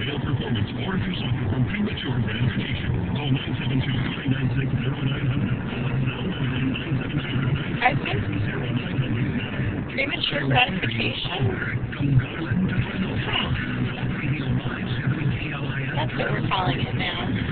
rail performance or if you suffer from premature gratification. Call 972-396-0900. I think premature gratification. That's what we're calling it now.